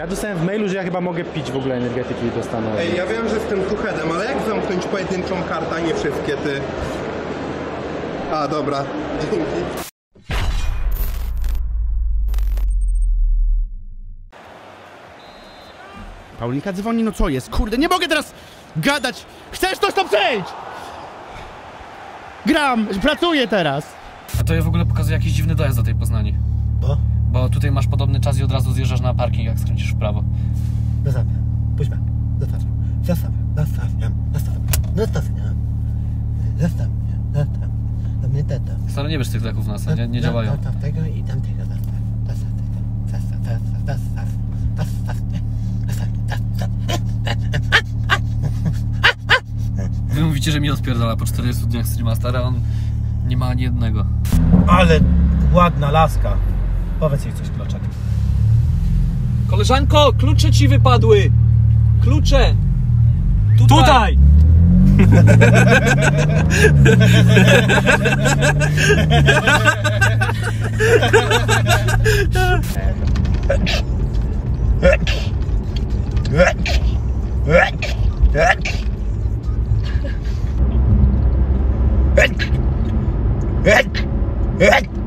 Ja dostałem w mailu, że ja chyba mogę pić w ogóle energetyki i dostanę. Ej, ja wiem, że jestem tuchedem, ale jak zamknąć pojedynczą kartę, a nie wszystkie ty? A, dobra. Dzięki. Paulinka dzwoni, no co jest? Kurde, nie mogę teraz gadać! Chcesz to stop przejdź! Gram, pracuję teraz! A to ja w ogóle pokazuje jakiś dziwny dojazd do tej Poznani. Bo? Bo tutaj masz podobny czas i od razu zjeżdżasz na parking, jak skręcisz w prawo. Zostawiam. Puść mnie. Zostawiam. Zostawiam. Zostawiam. Zostawiam. Zostawiam. Zostaw mnie. Zostaw. Do mnie tata. Stary, nie bierz tych leków na nas, nie, nie działają. Zostaw tego i tamtego tego. Wy mówicie, że mi odpierdala po 40 dniach streama, stary, a on nie ma ani jednego. Ale ładna laska. Powiedz jej coś, Kloczek. Koleżanko, klucze ci wypadły! Klucze! Tutaj! O.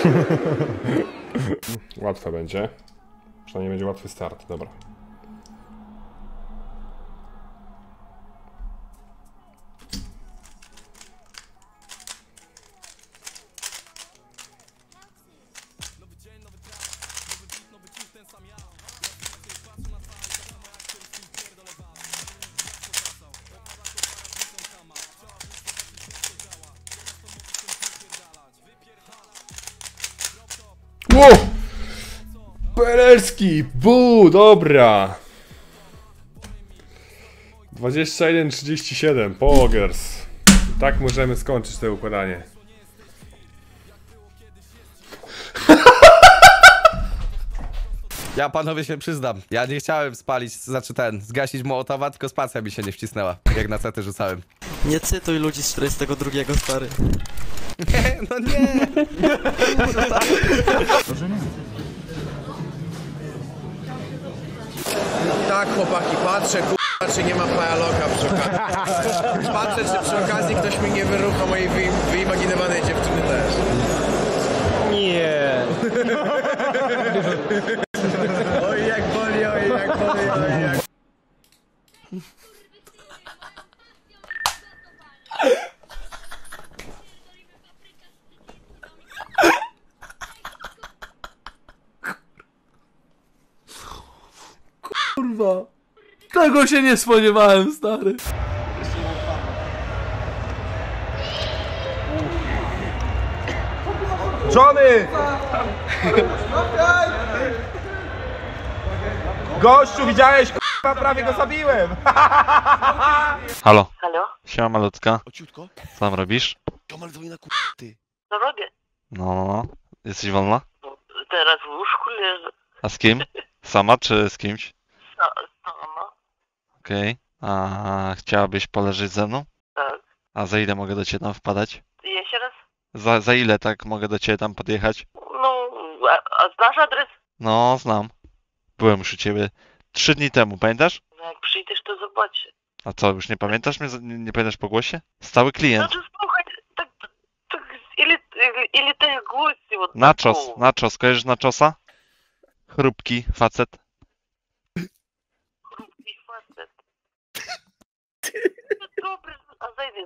Łatwe będzie. Przynajmniej będzie łatwy start, dobra. Ło! Perelski! Bu! Dobra! 21-37, Pogers. Tak możemy skończyć to układanie. Ja panowie się przyznam, ja nie chciałem spalić, znaczy ten, zgasić Mołotowa, tylko spacja mi się nie wcisnęła, jak na cety rzucałem. Nie cytuj ludzi z 42 stary. no nie! Tak, chłopaki, patrzę, kurwa, czy nie ma pajaloka przy okazji. Patrzę, czy przy okazji ktoś mi nie wyrucha mojej wy, wyimaginowanej dziewczyny też. Nie. Tego się nie spodziewałem, stary. Johnny! Gościu, widziałeś, k***a, prawie go zabiłem! Halo, Halo? siema malutka. Ociutko? Co tam robisz? Kamal dzwoni na k***, ty. No, no, no. Jesteś wolna? Teraz w łóżku leżę. A z kim? Sama czy z kimś? Sama. Okej. A chciałabyś poleżeć ze mną? Tak. A za ile mogę do ciebie tam wpadać? Jeszcze raz? Za, za ile tak mogę do ciebie tam podjechać? No, a, a znasz adres? No, znam. Byłem już u ciebie trzy dni temu, pamiętasz? No jak przyjdziesz, to zobaczę. A co, już nie pamiętasz mnie? Nie, nie pamiętasz po głosie? Stały klient. Znaczy, słuchaj, tak, tak, или, или, или tych gości, вот Nachos, такого. nachos, kojarzysz nachosa? Chrupki, facet. Хрупкий фасет.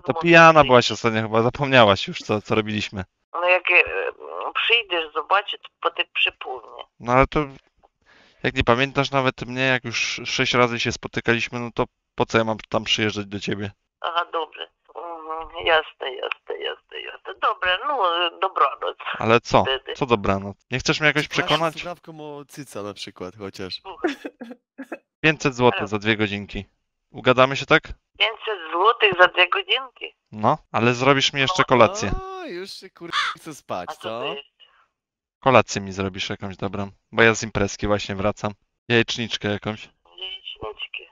To pijana byłaś ostatnio chyba, zapomniałaś już co, co robiliśmy. No jak e, przyjdziesz, zobaczysz, to potem przypomnę. No ale to jak nie pamiętasz nawet mnie, jak już sześć razy się spotykaliśmy, no to po co ja mam tam przyjeżdżać do ciebie? Aha, dobrze. Mhm, jasne, jasne, jasne, jasne. No dobranoc. Ale co? Wtedy. Co dobranoc? Nie chcesz mnie jakoś przekonać? Sprawką o cyca na przykład chociaż. 500 zł za dwie godzinki. Ugadamy się tak? 500 złotych za dwie godzinki. No, ale zrobisz mi jeszcze kolację. O, już się kurwa chce spać, A co co? Kolację mi zrobisz jakąś dobrą, bo ja z imprezki właśnie wracam. Jajeczniczkę jakąś. Jajeczniczki.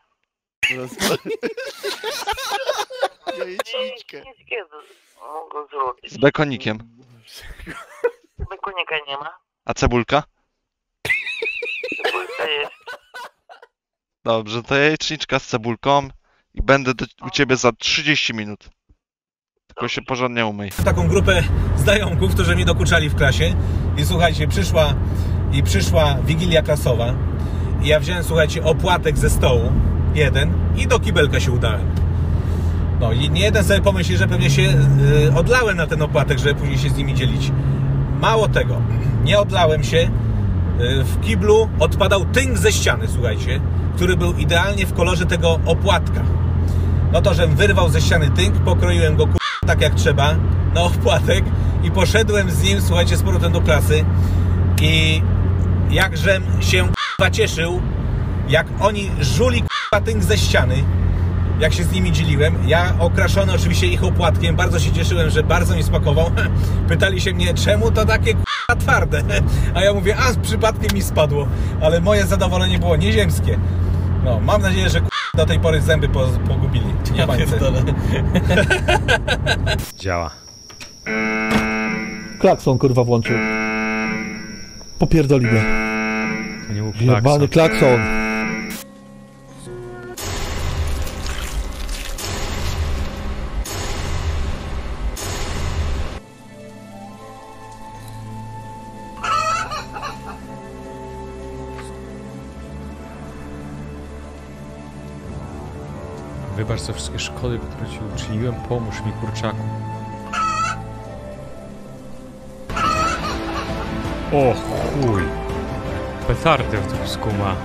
Jajeczniczkę. Z- zrobić. Z bekonikiem. Bekonika nie ma. A cebulka? Cebulka jest. Dobrze, to jajeczniczka z cebulką i będę do, u ciebie za 30 minut. Tylko się porządnie umyj. Taką grupę znajomków, którzy mi dokuczali w klasie i słuchajcie, przyszła i przyszła wigilia klasowa i ja wziąłem, słuchajcie, opłatek ze stołu, jeden i do kibelka się udałem. No i nie jeden sobie pomyśli, że pewnie się y, odlałem na ten opłatek, żeby później się z nimi dzielić. Mało tego, nie odlałem się. Y, w kiblu odpadał tynk ze ściany, słuchajcie, który był idealnie w kolorze tego opłatka. No to, żem wyrwał ze ściany tynk, pokroiłem go tak jak trzeba, na opłatek i poszedłem z nim, słuchajcie, z powrotem do klasy i jakżem się cieszył, jak oni żuli tynk ze ściany, jak się z nimi dzieliłem. Ja okraszony oczywiście ich opłatkiem, bardzo się cieszyłem, że bardzo mi smakował. Pytali się mnie, czemu to takie twarde? A ja mówię, a przypadkiem mi spadło, ale moje zadowolenie było nieziemskie. No, mam nadzieję, że do tej pory zęby po, pogubili. Nie bańce. Działa. Klakson kurwa włączył. Popierdoli mnie. To nie był Jebany klakson. Wybacz za wszystkie szkody, które ci uczyniłem, pomóż mi kurczaku. O chuj. Petardę w tym skuma.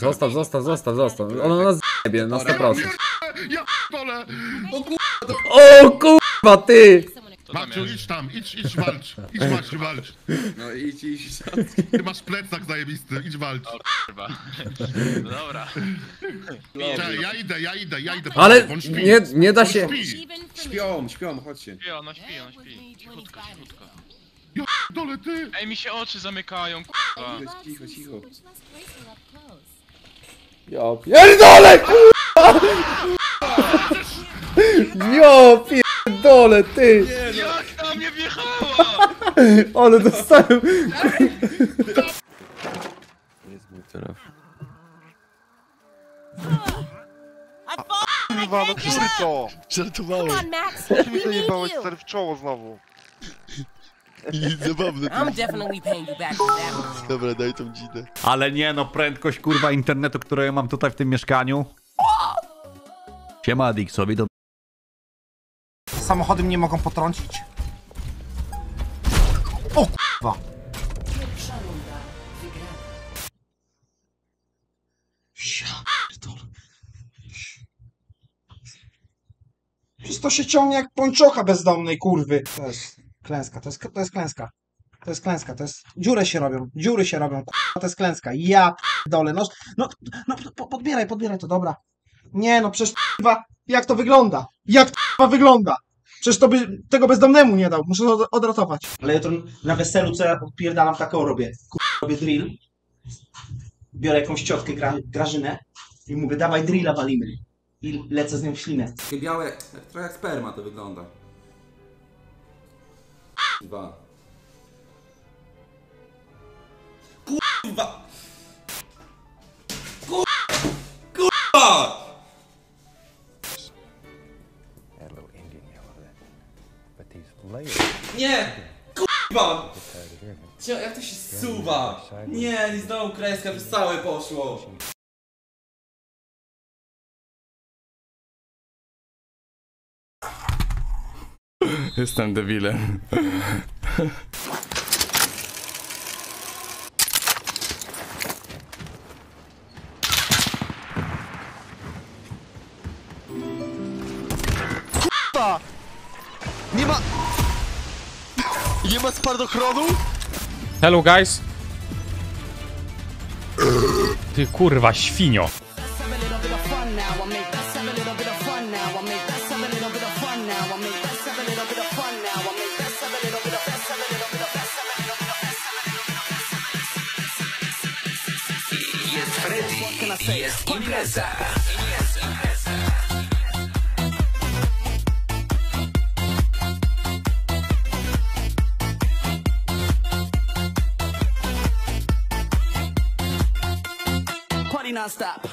Zostaw, zostaw, zostaw, zostaw. Ona nas zjebie na 100%. Ja! O kurwa! O kurwa, ty! Maciu, idź tam, idź, idź walcz. Idź Maciu, walcz. No idź, idź. Ty masz plecak zajebisty, idź walcz. Dobra. Czekaj, ja idę, ja idę, ja idę. Ale On śpi. nie, nie da się... śpi. Śpią, śpią, chodźcie. Śpi, ona śpi, ona śpi. Cichutko, cichutko. Ja p***dolę, ty! Ej, mi się oczy zamykają, kurwa. Cicho, cicho. Ja pierdolę kurwa! Ja pierdolę ty! Jak na mnie wjechała? Ale dostałem... Kurwa, no kurto! Żartowałem. Max. Co mi to nie bałeś stary w czoło znowu? Zabawne to. I'm definitely paying you back for that one. Dobra, daj tą dzidę. Ale nie no, prędkość kurwa internetu, którą ja mam tutaj w tym mieszkaniu. Siema Dixowi, do... Samochody mnie mogą potrącić. O kurwa. Przecież to się ciągnie jak pończocha bezdomnej kurwy. To jest klęska, to jest, to jest klęska. To jest klęska, to jest... Dziury się robią, dziury się robią, kurwa, to jest klęska. Ja dole, no, no, no po- podbieraj, podbieraj to, dobra. Nie no, przecież kurwa, jak to wygląda? Jak to wygląda? Przecież to by tego bezdomnemu nie dał, muszę od, odratować. Ale jutro na weselu co ja odpierdalam taką robię? Kurwa, robię drill. Biorę jakąś ciotkę, gra, grażynę i mówię, dawaj drilla walimy. I lecę z nią w ślinę. Takie białe, trochę jak sperma to wygląda. Dwa. Kurwa! Kurwa! Nie! Kurwa! Cio- Jak to się zsuwa? Nie, i znowu kreska przez całe poszło. Jestem debilem. Ma spadochronu? Hello guys. Ty kurwa świnio. Jest Freddy, jest impreza. Non-stop.